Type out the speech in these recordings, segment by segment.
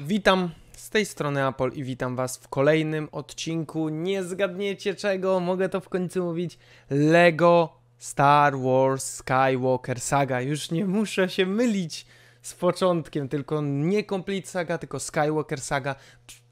Witam z tej strony Apple i witam was w kolejnym odcinku. Nie zgadniecie czego, mogę to w końcu mówić. Lego Star Wars Skywalker Saga. Już nie muszę się mylić z początkiem, tylko nie Complete Saga, tylko Skywalker Saga.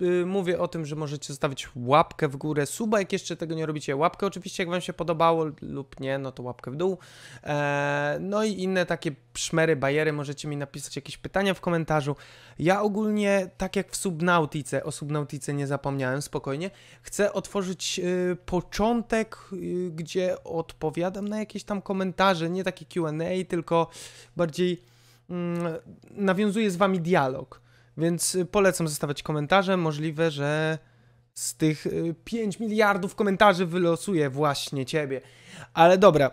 Yy, Mówię o tym, że możecie zostawić łapkę w górę, suba jak jeszcze tego nie robicie, łapkę oczywiście jak wam się podobało lub nie, no to łapkę w dół. Eee, no i inne takie szmery, bajery, możecie mi napisać jakieś pytania w komentarzu. Ja ogólnie, tak jak w Subnautice, o Subnautice nie zapomniałem, spokojnie, chcę otworzyć y, początek, y, gdzie odpowiadam na jakieś tam komentarze, nie takie Q&A, tylko bardziej mm, nawiązuję z wami dialog. Więc y, polecam zostawiać komentarze. Możliwe, że z tych y, 5 miliardów komentarzy wylosuję właśnie ciebie. Ale dobra,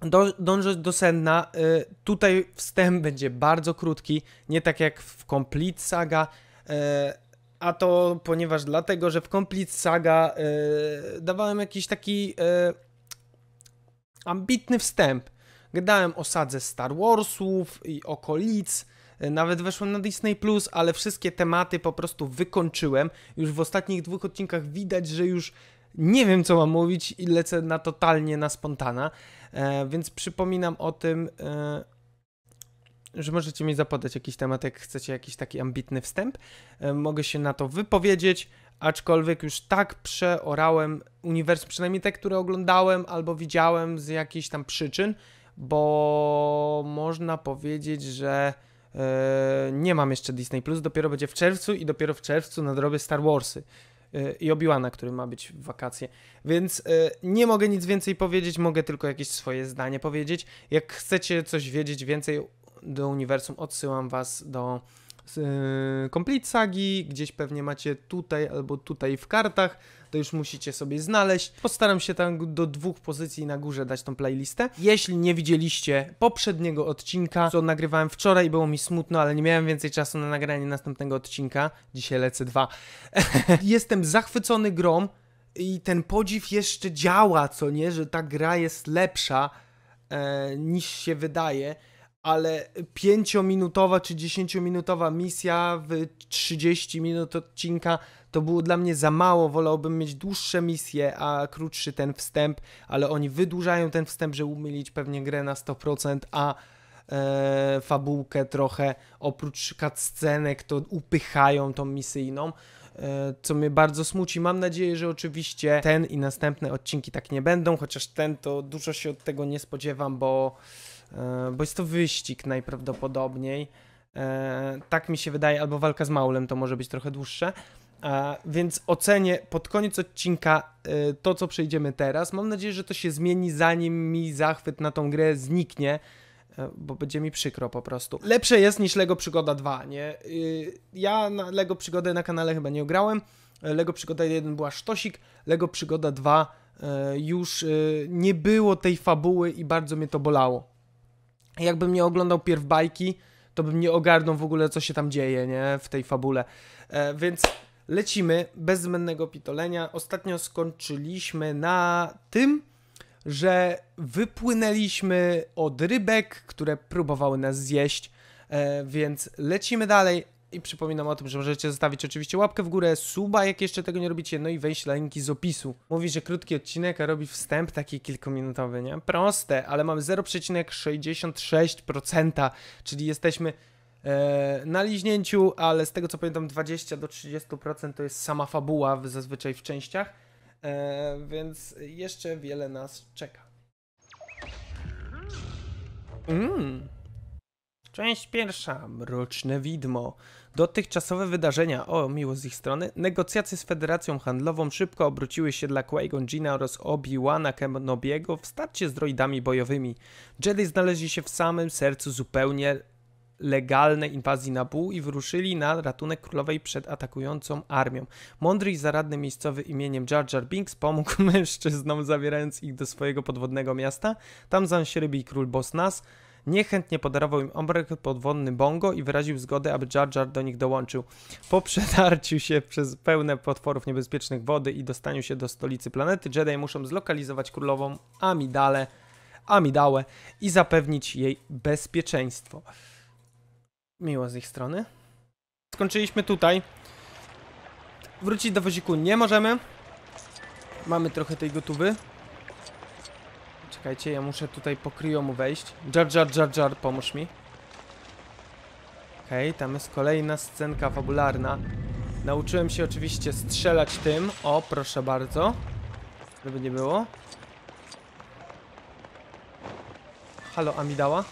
do, dążę do sedna. Y, tutaj wstęp będzie bardzo krótki, nie tak jak w Complete Saga. y, a to ponieważ dlatego, że w Complete Saga y, dawałem jakiś taki y, ambitny wstęp. Gadałem o sadze Star Warsów i okolic. y, Nawet weszłem na Disney Plus, ale wszystkie tematy po prostu wykończyłem. Już w ostatnich dwóch odcinkach widać, że już nie wiem, co mam mówić i lecę na totalnie na spontana. E, więc przypominam o tym, e, że możecie mi zapodać jakiś temat, jak chcecie jakiś taki ambitny wstęp. E, mogę się na to wypowiedzieć, aczkolwiek już tak przeorałem uniwersum, przynajmniej te, które oglądałem albo widziałem z jakichś tam przyczyn, bo można powiedzieć, że e, nie mam jeszcze Disney Plus, dopiero będzie w czerwcu i dopiero w czerwcu nadrobię Star Warsy e, i Obi-Wana, który ma być w wakacje. Więc e, nie mogę nic więcej powiedzieć, mogę tylko jakieś swoje zdanie powiedzieć. Jak chcecie coś wiedzieć więcej do uniwersum, odsyłam was do Complete Sagi, gdzieś pewnie macie tutaj albo tutaj w kartach, to już musicie sobie znaleźć. Postaram się tam do dwóch pozycji na górze dać tą playlistę. Jeśli nie widzieliście poprzedniego odcinka, co nagrywałem wczoraj, było mi smutno, ale nie miałem więcej czasu na nagranie następnego odcinka. Dzisiaj lecę dwa. Jestem zachwycony grą i ten podziw jeszcze działa, co nie, że ta gra jest lepsza e, niż się wydaje, ale 5-minutowa czy 10-minutowa misja w 30 minut odcinka to było dla mnie za mało. Wolałbym mieć dłuższe misje, a krótszy ten wstęp, ale oni wydłużają ten wstęp, żeby umilić pewnie grę na 100%, a e, fabułkę trochę oprócz cutscenek to upychają tą misyjną e, co mnie bardzo smuci. Mam nadzieję, że oczywiście ten i następne odcinki tak nie będą, chociaż ten to dużo się od tego nie spodziewam, bo, bo jest to wyścig najprawdopodobniej. E, tak mi się wydaje, albo walka z Maulem to może być trochę dłuższe. E, więc ocenię pod koniec odcinka e, to, co przejdziemy teraz. Mam nadzieję, że to się zmieni, zanim mi zachwyt na tą grę zniknie e, bo będzie mi przykro po prostu. Lepsze jest niż Lego Przygoda 2, nie? Ja na Lego Przygodę na kanale chyba nie grałem. E, Lego Przygoda 1 była sztosik, Lego Przygoda 2 e, już e, nie było tej fabuły i bardzo mnie to bolało. Jakbym nie oglądał pierw bajki, to bym nie ogarnął w ogóle, co się tam dzieje, nie? W tej fabule. E, Więc lecimy bez zbędnego pitolenia. Ostatnio skończyliśmy na tym, że wypłynęliśmy od rybek, które próbowały nas zjeść, e, więc lecimy dalej i przypominam o tym, że możecie zostawić oczywiście łapkę w górę, suba, jak jeszcze tego nie robicie, no i wejść linki z opisu. Mówi, że krótki odcinek, a robi wstęp taki kilkuminutowy, nie? Proste, ale mamy 0,66%, czyli jesteśmy e, na liźnięciu, ale z tego co pamiętam 20 do 30% to jest sama fabuła w, zazwyczaj w częściach. E, więc jeszcze wiele nas czeka. Mm. Część pierwsza. Mroczne widmo. Dotychczasowe wydarzenia, o miło z ich strony, negocjacje z Federacją Handlową szybko obróciły się dla Qui-Gon Jinna oraz Obi-Wana Kenobiego w starcie z droidami bojowymi. Jedi znaleźli się w samym sercu zupełnie legalnej inwazji Naboo i wyruszyli na ratunek królowej przed atakującą armią. Mądry i zaradny miejscowy imieniem Jar Jar Binks pomógł mężczyznom, zabierając ich do swojego podwodnego miasta. Tam zaś rybi król Boss Nas niechętnie podarował im obrek podwodny Bongo i wyraził zgodę, aby Jar Jar do nich dołączył. Po przedarciu się przez pełne potworów niebezpiecznych wody i dostaniu się do stolicy planety, Jedi muszą zlokalizować królową Amidale, Amidałę i zapewnić jej bezpieczeństwo. Miło z ich strony. skończyliśmy tutaj. Wrócić do woziku nie możemy. Mamy trochę tej gotówy. Czekajcie, ja muszę tutaj po kryjomu wejść. Jar Jar Jar Jar, pomóż mi. Okej, tam jest kolejna scenka fabularna. Nauczyłem się oczywiście strzelać tym. O, proszę bardzo. Żeby nie było. Halo, Amidała?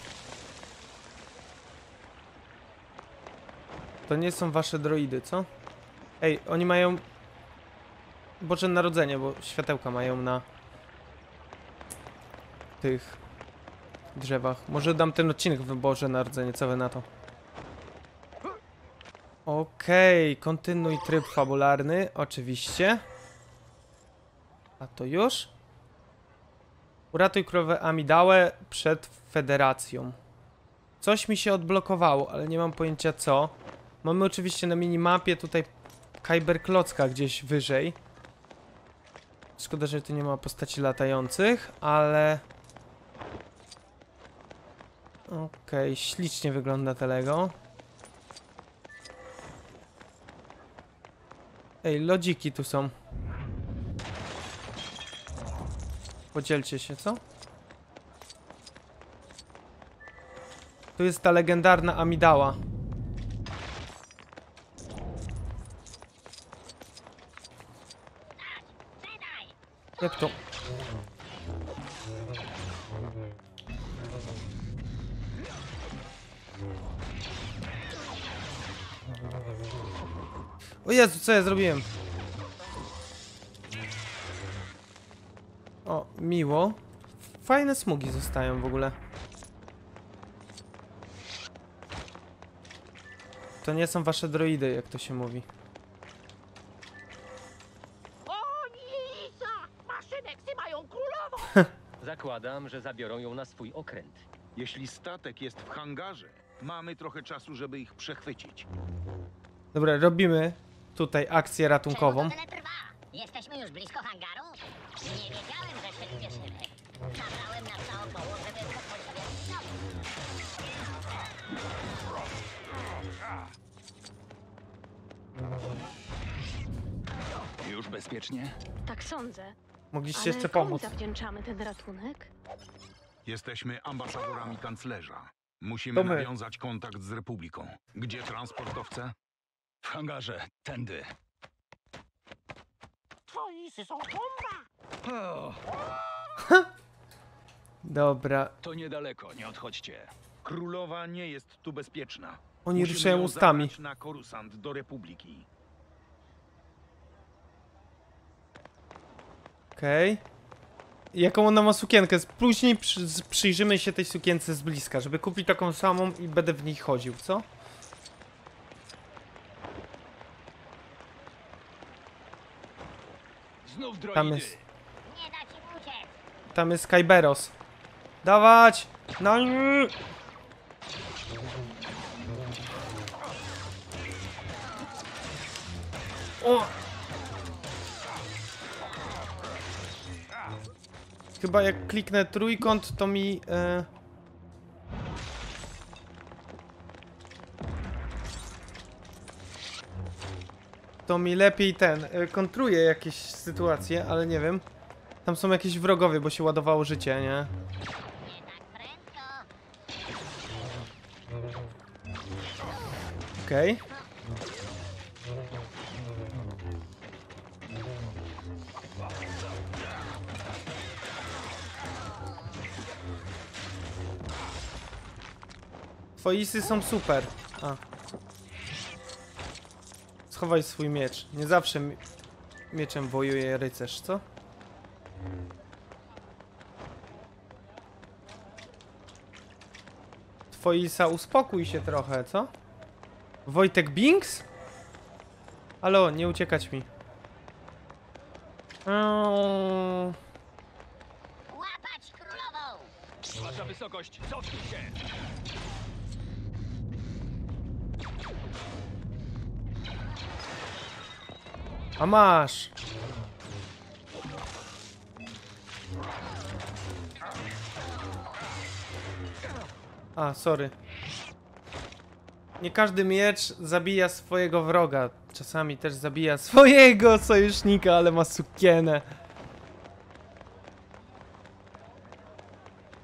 To nie są wasze droidy, co? Ej, oni mają... Boże Narodzenie, bo światełka mają na... tych... drzewach. Może dam ten odcinek w Boże Narodzenie, co wy na to? Okej, kontynuuj tryb fabularny, oczywiście. A to już? Uratuj krowę Amidałę przed Federacją. Coś mi się odblokowało, ale nie mam pojęcia co. Mamy oczywiście na minimapie tutaj Kyber Klocka gdzieś wyżej. Szkoda, że tu nie ma postaci latających, ale... Okej, ślicznie wygląda Telego. Ej, lodziki tu są. Podzielcie się, co? Tu jest ta legendarna Amidała. Jak to? O Jezu, co ja zrobiłem? O, miło. Fajne smugi zostają w ogóle. To nie są wasze droidy, jak to się mówi. O Nisa! Maszyneksy mają królową! Zakładam, że zabiorą ją na swój okręt. Jeśli statek jest w hangarze, mamy trochę czasu, żeby ich przechwycić. Dobra, robimy tutaj akcję ratunkową. Czemu to tyle trwa? Jesteśmy już blisko hangaru? Nie wiedziałem, że się spieszymy. Zabrałem nas naokoło, żeby kopnąć sobie znowu. Już bezpiecznie? Tak sądzę. Mogliście Ale jeszcze komu pomóc. zawdzięczamy ten ratunek? Jesteśmy ambasadorami kanclerza. Musimy To my. nawiązać kontakt z Republiką. Gdzie transportowce? W hangarze, tędy. Twoisy są bomba! O, Dobra, to niedaleko, nie odchodźcie. Królowa nie jest tu bezpieczna. oni Musimy ruszają ją ustami. zabrać na Korusant do Republiki. Okej. Jaką ona ma sukienkę? Później przy, przyjrzymy się tej sukience z bliska, żeby kupić taką samą i będę w niej chodził, co? Tam jest, tam jest Kyberos. Dawać! No! O! Chyba jak kliknę trójkąt, to mi... E... To mi lepiej ten, e, kontruje jakieś sytuacje, ale nie wiem. Tam są jakieś wrogowie, bo się ładowało życie, nie? Nie tak Twoisy są super. A. Schowaj swój miecz. Nie zawsze mi mieczem wojuje rycerz, co? Twoisa, uspokój się trochę, co? Wojtek Binks? Halo, nie uciekać mi. Eee, Łapać królową! Wasza wysokość, cofnij się! A masz! A, sorry. Nie każdy miecz zabija swojego wroga. Czasami też zabija swojego sojusznika, ale ma sukienę.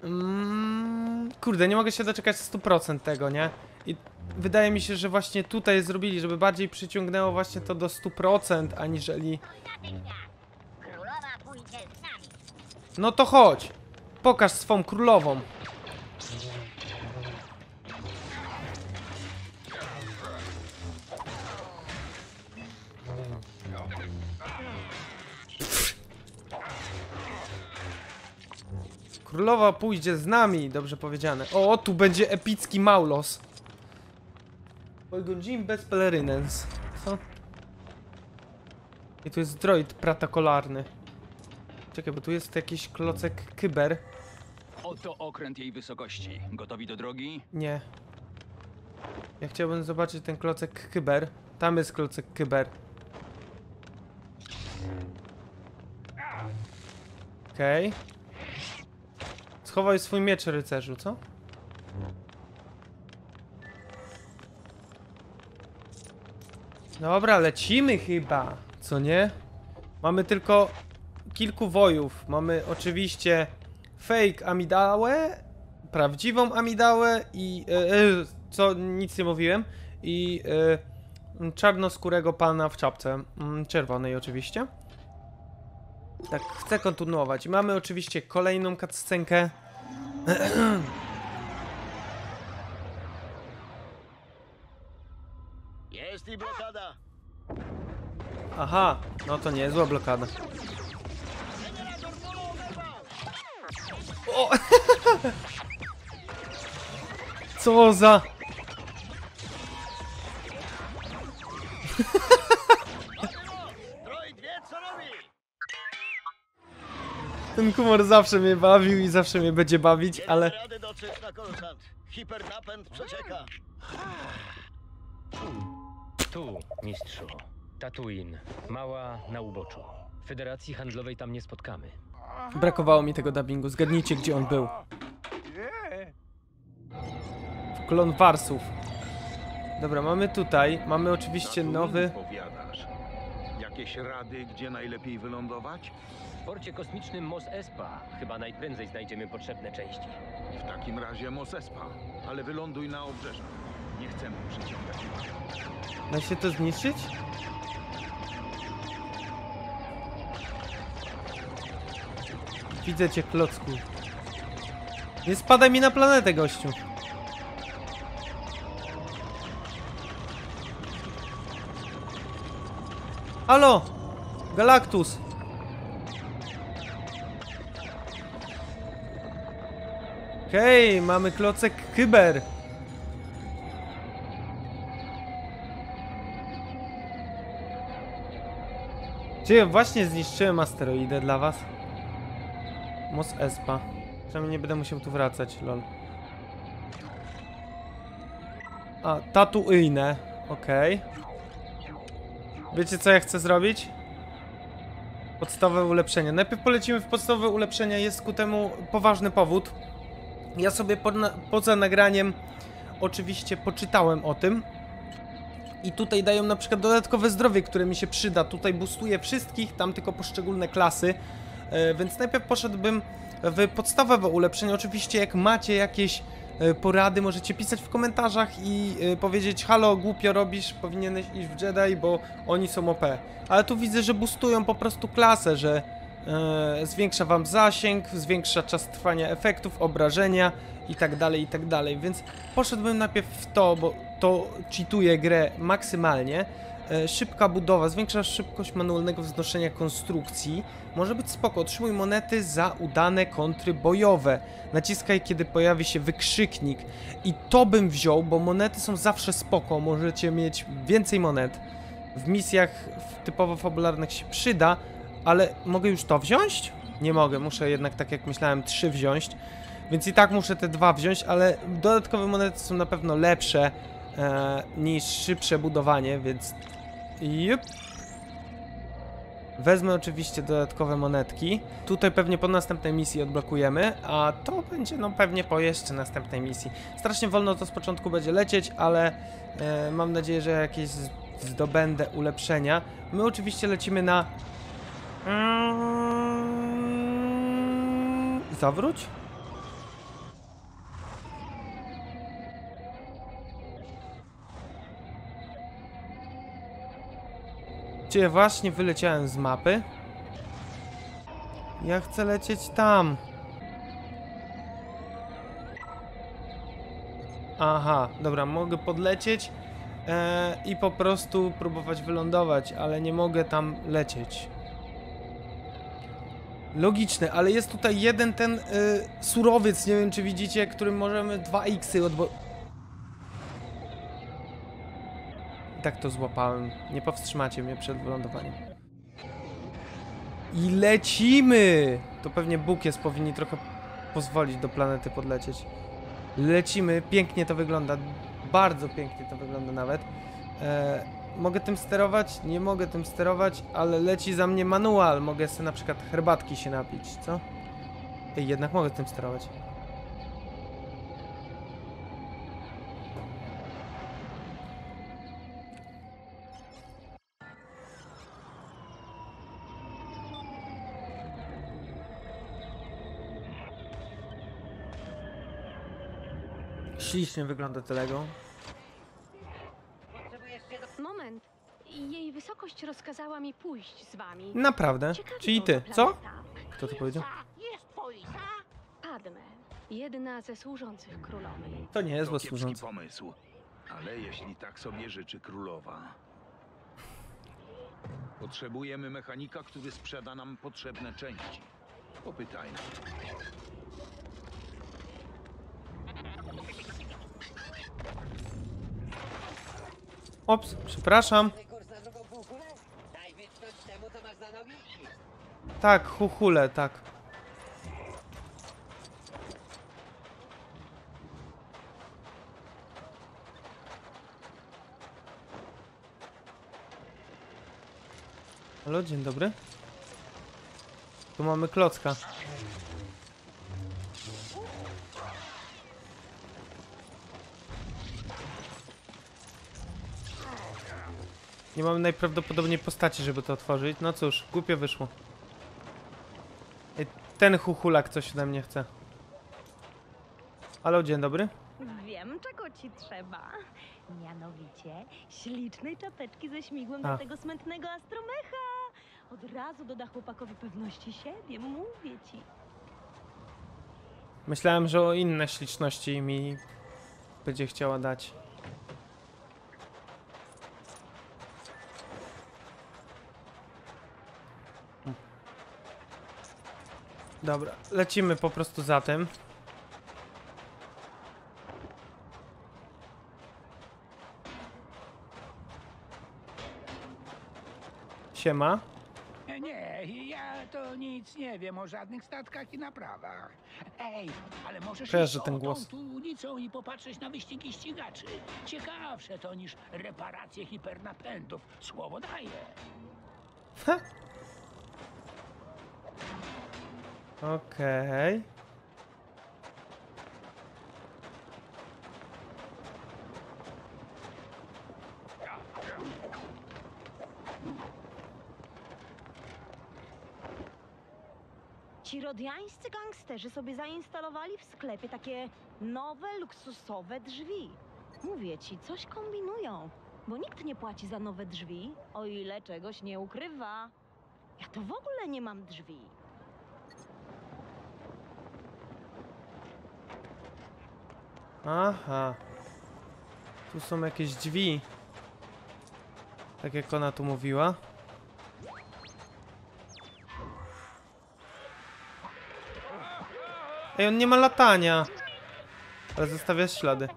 Mm, kurde, nie mogę się doczekać 100% tego, nie? I wydaje mi się, że właśnie tutaj zrobili, żeby bardziej przyciągnęło właśnie to do 100%, aniżeli... No to chodź! Pokaż swą królową. Królowa pójdzie z nami, dobrze powiedziane. O, tu będzie epicki Maulos. Polygon bez pelerynens. Co? I tu jest droid protokolarny. Czekaj, bo tu jest jakiś klocek kyber. Oto okręt jej wysokości. Gotowi do drogi? Nie. Ja chciałbym zobaczyć ten klocek kyber. Tam jest klocek kyber. Okej. Schowaj swój miecz, rycerzu, co? Dobra, lecimy chyba, co nie? Mamy tylko kilku wojów. Mamy oczywiście fake Amidałę, prawdziwą Amidałę i... E, e, co, nic nie mówiłem. I e, czarnoskórego pana w czapce. Czerwonej oczywiście. Tak, chcę kontynuować. Mamy oczywiście kolejną cutscenkę. Jest i blokada. Aha, no to nie zła blokada. O! Co za... Ten humor zawsze mnie bawił i zawsze mnie będzie bawić, ale... Hipernapęd przeczeka. Tu, mistrzu. Tatooine. Mała na uboczu. Federacji Handlowej tam nie spotkamy. Brakowało mi tego dubbingu. Zgadnijcie, gdzie on był. W Klon Warsów. Dobra, mamy tutaj, mamy oczywiście nowy... Powiadasz. Jakieś rady, gdzie najlepiej wylądować? W porcie kosmicznym Mos Espa chyba najprędzej znajdziemy potrzebne części. W takim razie Mosespa, ale wyląduj na obrzeżach. Nie chcemy przyciągać uwagi. Da się to zniszczyć? Widzę cię, klocku. Nie spadaj mi na planetę, gościu. Halo! Galactus! Hej, mamy klocek kyber. Czy właśnie zniszczyłem asteroidę dla was? Mos Espa. Przynajmniej nie będę musiał tu wracać, lol. A, Tatooine. Okej. Wiecie co ja chcę zrobić? Podstawowe ulepszenia. Najpierw polecimy w podstawowe ulepszenia. Jest ku temu poważny powód. Ja sobie po, poza nagraniem oczywiście poczytałem o tym. I tutaj dają na przykład dodatkowe zdrowie, które mi się przyda. Tutaj boostuje wszystkich, tam tylko poszczególne klasy. E, więc najpierw poszedłbym w podstawowe ulepszenia. Oczywiście jak macie jakieś e, porady, możecie pisać w komentarzach i e, powiedzieć halo, głupio robisz, powinieneś iść w Jedi, bo oni są OP. Ale tu widzę, że boostują po prostu klasę, że zwiększa wam zasięg, zwiększa czas trwania efektów, obrażenia i tak dalej, i tak dalej. Więc poszedłbym najpierw w to, bo to cheatuje grę maksymalnie. E, szybka budowa, zwiększa szybkość manualnego wznoszenia konstrukcji. Może być spoko, otrzymuj monety za udane kontry bojowe. Naciskaj, kiedy pojawi się wykrzyknik. I to bym wziął, bo monety są zawsze spoko, możecie mieć więcej monet. W misjach typowo fabularnych się przyda, ale mogę już to wziąć? Nie mogę, muszę jednak tak jak myślałem trzy wziąć. Więc i tak muszę te dwa wziąć, ale dodatkowe monety są na pewno lepsze e, niż szybsze budowanie, więc Jup. Wezmę oczywiście dodatkowe monetki. Tutaj pewnie po następnej misji odblokujemy, a to będzie no pewnie po jeszcze następnej misji. Strasznie wolno to z początku będzie lecieć, ale e, mam nadzieję, że jakieś zdobędę ulepszenia. My oczywiście lecimy na... Mm, Zawróć? Gdzie właśnie wyleciałem z mapy? Ja chcę lecieć tam. Aha, dobra, mogę podlecieć e, i po prostu próbować wylądować, ale nie mogę tam lecieć. Logiczne, ale jest tutaj jeden ten y, surowiec, nie wiem czy widzicie, którym możemy 2x odbo... I tak to złapałem. Nie powstrzymacie mnie przed wylądowaniem. I lecimy! To pewnie Bóg jest, powinni trochę pozwolić do planety podlecieć. Lecimy, pięknie to wygląda. Bardzo pięknie to wygląda nawet. E, mogę tym sterować? Nie mogę tym sterować, ale leci za mnie manual. Mogę sobie na przykład herbatki się napić, co? Ej, jednak mogę tym sterować. Ślicznie wygląda to Lego. Moment. Jej wysokość rozkazała mi pójść z wami. Naprawdę? Ciekawi Czyli ty, co? Kto to powiedział? Padme. Jedna ze służących królowej. To nie jest złe kiepski służące. pomysł. Ale jeśli tak sobie życzy królowa... Potrzebujemy mechanika, który sprzeda nam potrzebne części. Popytajmy. Ops, przepraszam. Kurs na drugą półkulę? Daj wytnąć temu, co masz za nogi. Tak, chuchule, tak. Halo, dzień dobry. Tu mamy klocka. Nie mamy najprawdopodobniej postaci, żeby to otworzyć. No cóż, głupio wyszło. Ej, Ten chuchulak coś ode mnie chce. Halo, dzień dobry. Wiem, czego ci trzeba. Mianowicie ślicznej czapeczki ze śmigłem A. do tego smętnego astromecha. Od razu doda chłopakowi pewności siebie, mówię ci. Myślałem, że o inne śliczności mi będzie chciała dać. Dobra, lecimy po prostu za tym. Siema. Nie, ja to nic nie wiem o żadnych statkach i naprawach. Ej, ale możesz Kojarzę ten głos. tą ulicą i popatrzeć na wyścigi ścigaczy. Ciekawsze to niż reparacje hipernapędów. Słowo daję. Ha. Okej. Ci rodiańscy gangsterzy sobie zainstalowali w sklepie takie nowe, luksusowe drzwi. Mówię ci, coś kombinują, bo nikt nie płaci za nowe drzwi, o ile czegoś nie ukrywa. Ja to w ogóle nie mam drzwi. Aha. Tu są jakieś drzwi. Tak jak ona tu mówiła. Ej, on nie ma latania. Ale zostawia ślady.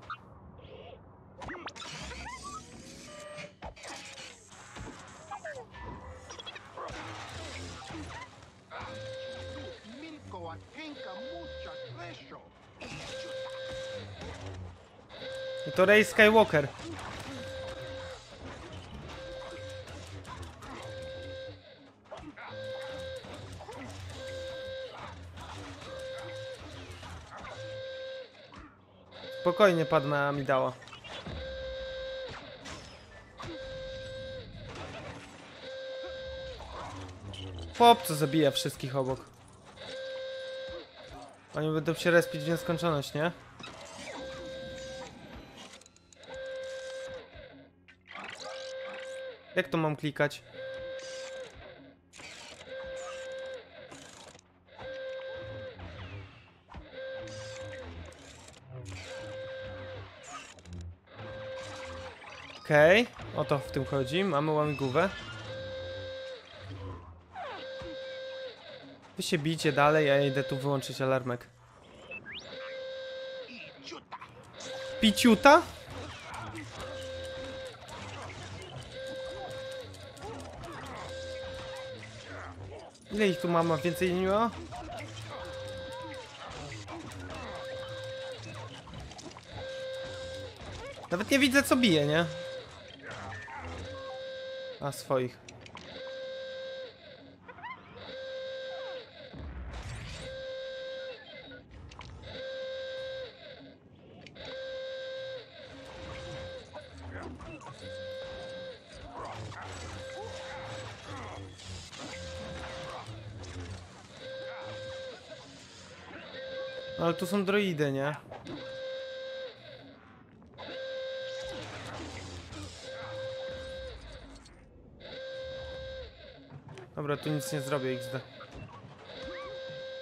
To Rey Skywalker. Spokojnie Padma mi dała. Pop, co zabija wszystkich obok. Oni będą się respić w nieskończoność, nie? Jak to mam klikać? Okej, o to w tym chodzi. Mamy łamigłówę. Wy się bijcie dalej, ja idę tu wyłączyć alarmek. Piciuta? Ile ich tu mama? Więcej nie ma? Nawet nie widzę co bije, nie? A swoich. Tu są droidy, nie? Dobra, tu nic nie zrobię, XD.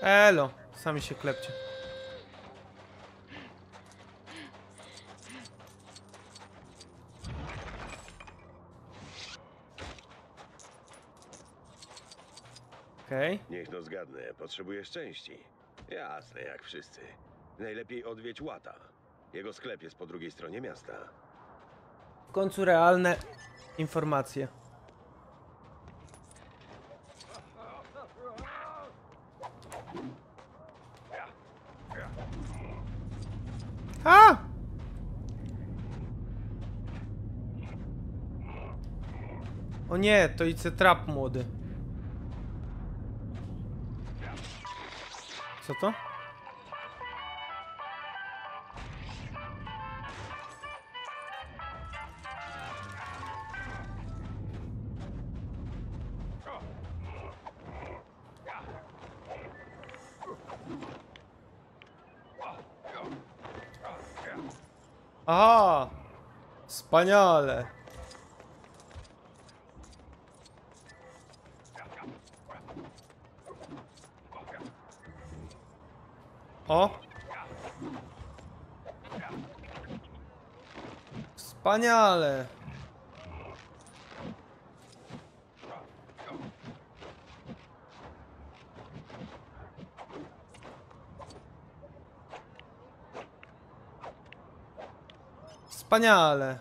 Elo, sami się klepcie. Okej. Niech no zgadnę, potrzebujesz części. Jasne, jak wszyscy. Najlepiej odwiedź Łata. Jego sklep jest po drugiej stronie miasta. W końcu realne informacje. A! O nie, to idzie trap młody. Co to? Aha! Wspaniale! O! Wspaniale! Wspaniale!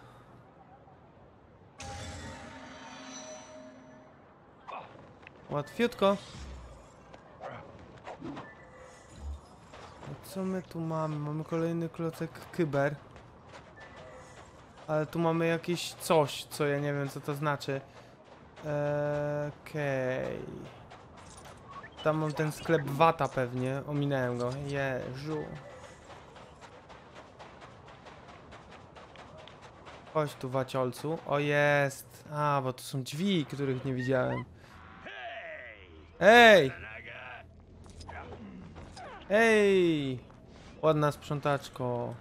Łatwiutko. Co my tu mamy? Mamy kolejny klocek kyber. Ale tu mamy jakieś coś, co ja nie wiem co to znaczy. Okej. Tam mam ten sklep Wata pewnie. Ominąłem go. Jeżu. Chodź tu waciolcu. O jest. A, bo to są drzwi, których nie widziałem. Ej! Ej! Ładna sprzątaczko.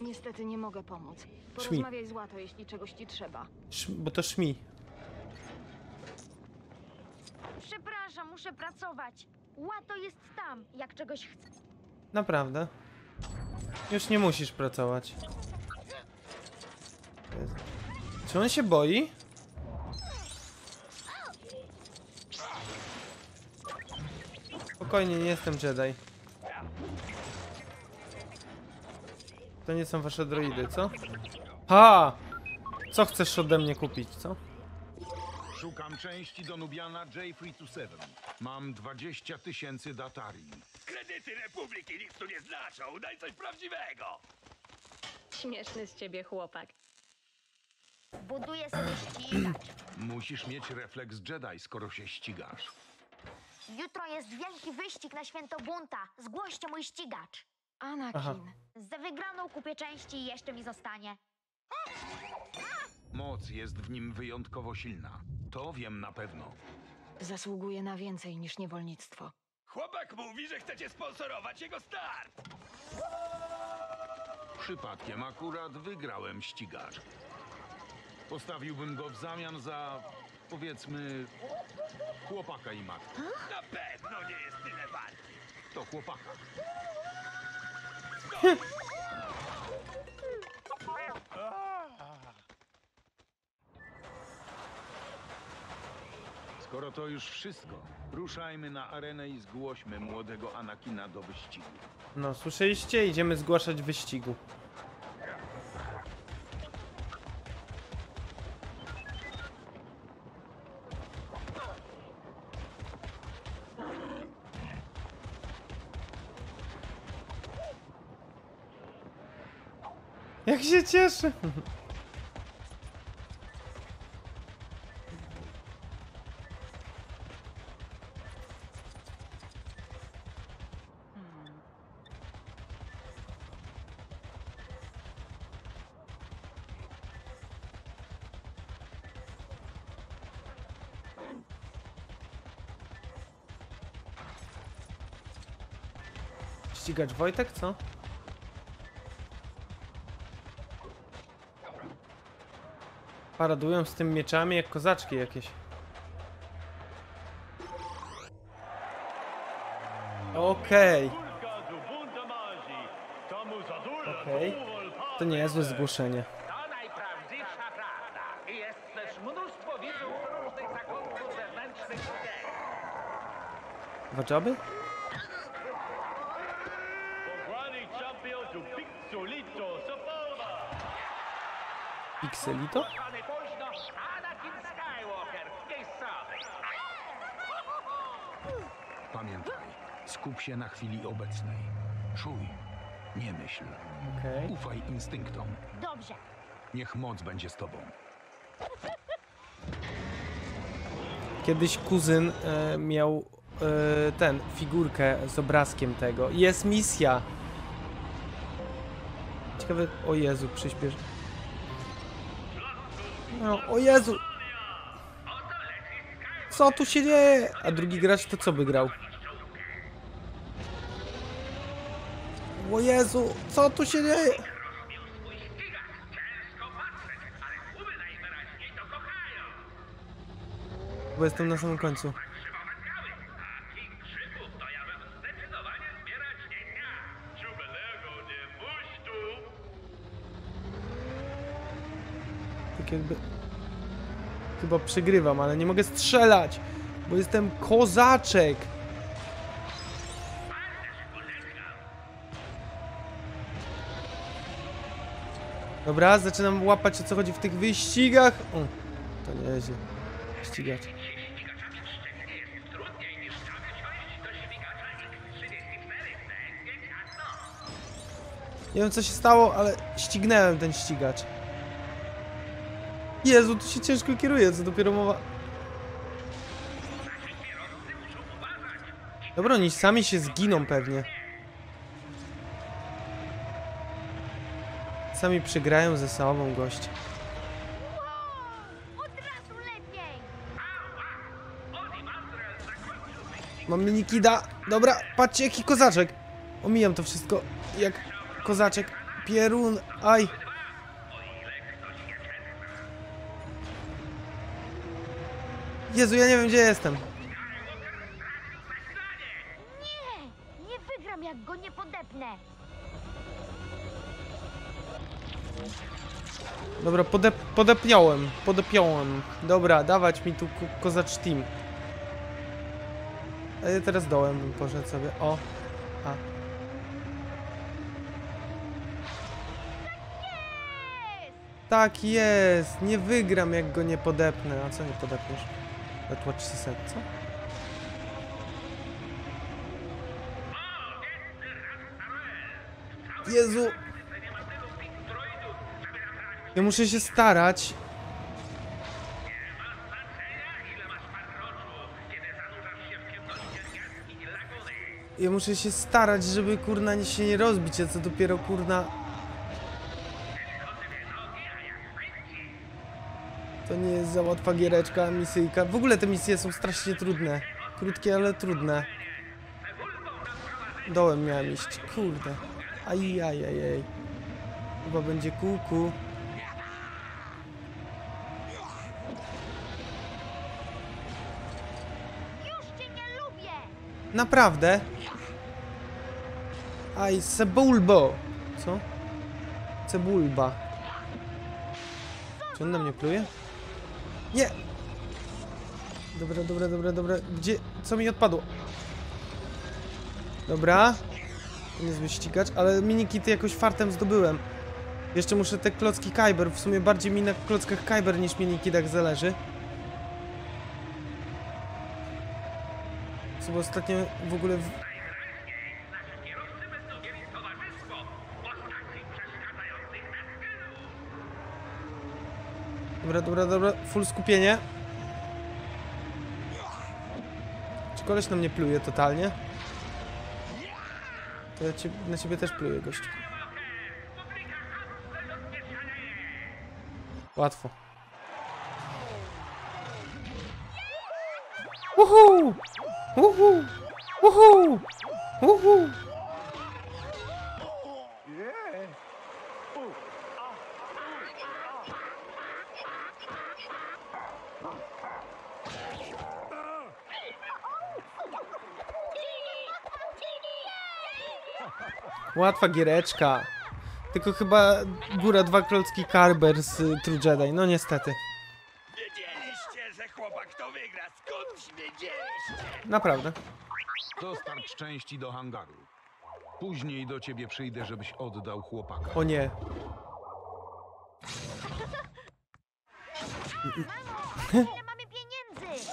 Niestety nie mogę pomóc. Szmi. Porozmawiaj z Łato, jeśli czegoś ci trzeba. Sz bo to szmi. Przepraszam, muszę pracować. Łato jest tam, jak czegoś chce. Naprawdę. Już nie musisz pracować. Czy on się boi? Spokojnie, nie jestem Jedi. To nie są wasze droidy, co? Ha! Co chcesz ode mnie kupić, co? Szukam części do Nubiana J327. Mam 20 tysięcy datarii. Kredyty Republiki nic tu nie znaczą. Daj coś prawdziwego. Śmieszny z ciebie chłopak. Buduję sobie ścigacz. Musisz mieć refleks Jedi, skoro się ścigasz. Jutro jest wielki wyścig na święto bunta. Zgłoście mój ścigacz. Anakin. Aha. Za wygraną kupię części i jeszcze mi zostanie. Moc jest w nim wyjątkowo silna. To wiem na pewno. Zasługuje na więcej niż niewolnictwo. Chłopak mówi, że chcecie sponsorować jego start. Przypadkiem akurat wygrałem ścigacz. Postawiłbym go w zamian za, powiedzmy, chłopaka i matkę. Na pewno nie jest tyle wart. To chłopaka. Skoro to już wszystko, ruszajmy na arenę i zgłośmy młodego Anakina do wyścigu. No, słyszeliście? Idziemy zgłaszać wyścigu. Cieszę! Wojtek, co? Paradują z tym mieczami jak kozaczki jakieś. Okej. Okej. To nie jest złe zgłoszenie. To najprawdziwsza prawda. I jest też mnóstwo widzów różnych zakątków zewnętrznych mnie. Dwa joby? Pixelito? Pany późno, Anakin Skywalker, miejscowy. Pamiętaj, skup się na chwili obecnej. Czuj, nie myśl. Okej. Ufaj instynktom. Dobrze. Niech moc będzie z tobą. Kiedyś kuzyn e, miał e, ten, figurkę z obrazkiem tego. Jest misja! Ciekawe, o Jezu, przyspiesz. No, o Jezu! Co tu się dzieje? A drugi gracz to co by grał? O Jezu, co tu się dzieje? Bo jestem na samym końcu. Tak jakby... Chyba przegrywam, ale nie mogę strzelać, bo jestem kozaczek. Dobra, zaczynam łapać o co chodzi w tych wyścigach. O, to nieźle. Ścigacz. Nie wiem co się stało, ale ścignąłem ten ścigacz. Jezu, tu się ciężko kieruje, co dopiero mowa. Dobra, oni sami się zginą pewnie. Sami przegrają ze sobą lepiej. Mam minikida. Dobra, patrzcie jaki kozaczek. Omijam to wszystko. Jak kozaczek. Pierun. Aj. Jezu, ja nie wiem gdzie jestem. Dobra, podep podepniałem. Podepiąłem. Dobra, dawać mi tu ko kozacz team. A ja teraz dołem bym poszedł sobie. O. A. Tak jest! Nie wygram jak go nie podepnę. A co nie podepniesz? Letwatch set, co? Jezu! Ja muszę się starać. Ja muszę się starać, żeby kurna się nie rozbić, a co dopiero kurna... To nie jest za łatwa giereczka, misyjka. W ogóle te misje są strasznie trudne. Krótkie, ale trudne. Dołem miałem iść, kurde. Ajajajaj. Chyba będzie kuku. Już cię nie lubię! Naprawdę? Aj, cebulbo. Co? Cebulba. Czy on na mnie pluje? Nie! Dobra, dobra, dobra, dobra. Gdzie? Co mi odpadło? Dobra. Niezły ścigacz, ale minikity jakoś fartem zdobyłem. Jeszcze muszę te klocki Kyber. W sumie bardziej mi na klockach Kyber niż minikitach zależy. Co ostatnio w ogóle... W... Dobra, dobra, dobra, full skupienie. Czy koleś na mnie pluje totalnie? To ja cię, na ciebie też pluję, gościu. Łatwo. Uhu! Uhu! Uhu! Uhu! Łatwa giereczka. Tylko chyba góra dwa klocki Karber z True Jedi. No niestety. Wiedzieliście, że chłopak to wygra. Skądś wiedzieliście? Naprawdę. Dostarcz części do hangaru. Później do ciebie przyjdę, żebyś oddał chłopaka. O nie. Ile mamy pieniędzy?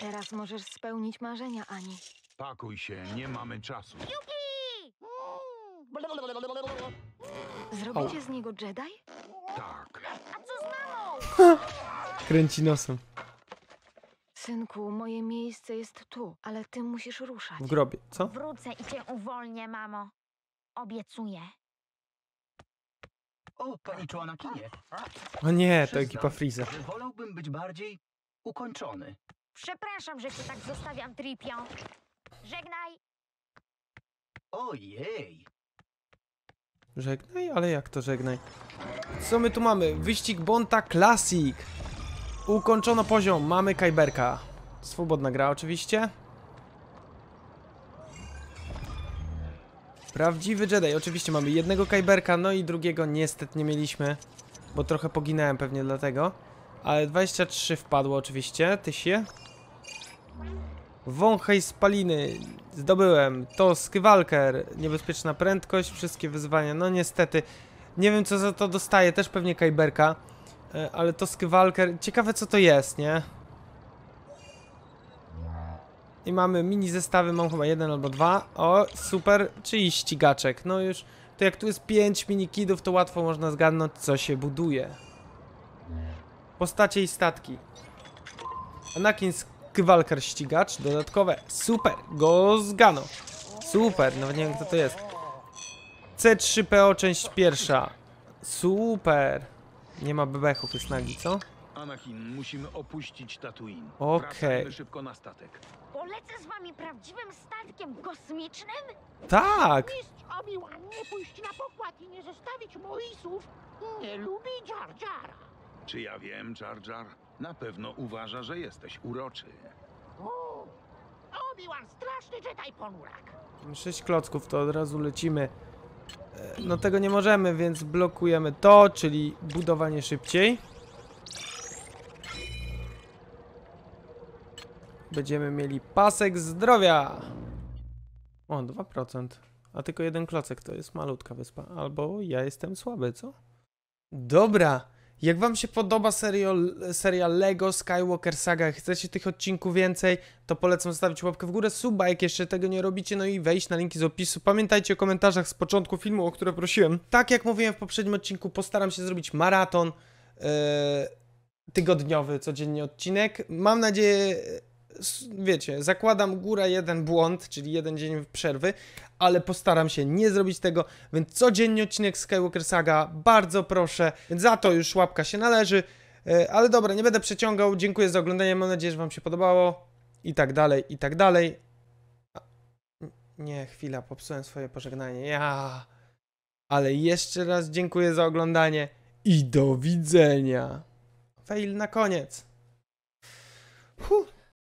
Teraz możesz spełnić marzenia, Ani. Pakuj się, nie mamy czasu. Zrobicie z niego Jedi? Tak. A co z mamą? Kręci nosem. Synku, moje miejsce jest tu, ale ty musisz ruszać. W grobie. Co? Wrócę i cię uwolnię, mamo. Obiecuję. O, pani Człanakinie. O nie, to Przyznam, ekipa Freeza. że Wolałbym być bardziej ukończony. Przepraszam, że cię tak zostawiam, Tripio. Żegnaj. Ojej. Żegnaj? Ale jak to żegnaj? Co my tu mamy? Wyścig Bonta Classic. Ukończono poziom. Mamy Kajberka. Swobodna gra oczywiście. Prawdziwy Jedi. Oczywiście mamy jednego Kajberka, no i drugiego niestety nie mieliśmy. Bo trochę poginąłem pewnie dlatego. Ale 23 wpadło oczywiście. Tysie. Wąchaj spaliny. Zdobyłem. To Skywalker. Niebezpieczna prędkość. Wszystkie wyzwania. No niestety. Nie wiem co za to dostaję. Też pewnie Kajberka. E, Ale to Skywalker. Ciekawe co to jest, nie? I mamy mini zestawy. Mam chyba jeden albo dwa. O, super. Czyli ścigaczek. No już. To jak tu jest 5 mini kidów, to łatwo można zgadnąć co się buduje. Postacie i statki. Anakin Skywalker ścigacz, dodatkowe. Super, go zgano. Super, nawet nie wiem kto to jest. C3PO część pierwsza. Super. Nie ma bebechów, jest nagi, co? Anakin, musimy opuścić Tatooine. Okej. Wracajmy szybko na statek. Polecę z wami prawdziwym statkiem kosmicznym? Tak! Mistrz Obi-Wan nie pójść na pokład i nie zostawić Moisów. Nie lubi Jar Jara. Czy ja wiem, Jar Jar? Na pewno uważa, że jesteś uroczy. O, Obi-Wan straszny Jedi ponurak. 6 klocków, to od razu lecimy. E, No tego nie możemy, więc blokujemy to, czyli budowanie szybciej. Będziemy mieli pasek zdrowia. O, 2%. A tylko jeden klocek, to jest malutka wyspa. Albo ja jestem słaby, co? Dobra. Jak wam się podoba serial, seria Lego Skywalker Saga, chcecie tych odcinków więcej, to polecam zostawić łapkę w górę, suba, jak jeszcze tego nie robicie, no i wejść na linki z opisu. Pamiętajcie o komentarzach z początku filmu, o które prosiłem. Tak jak mówiłem w poprzednim odcinku, postaram się zrobić maraton yy, tygodniowy, codziennie odcinek. Mam nadzieję, wiecie, zakładam góra jeden błąd, czyli jeden dzień przerwy, ale postaram się nie zrobić tego, więc codziennie odcinek Skywalker Saga, bardzo proszę, za to już łapka się należy, E, ale dobra, nie będę przeciągał, dziękuję za oglądanie, mam nadzieję, że wam się podobało i tak dalej, i tak dalej. Nie, chwila, popsułem swoje pożegnanie, ja... Ale jeszcze raz dziękuję za oglądanie i do widzenia. Fail na koniec. Huh.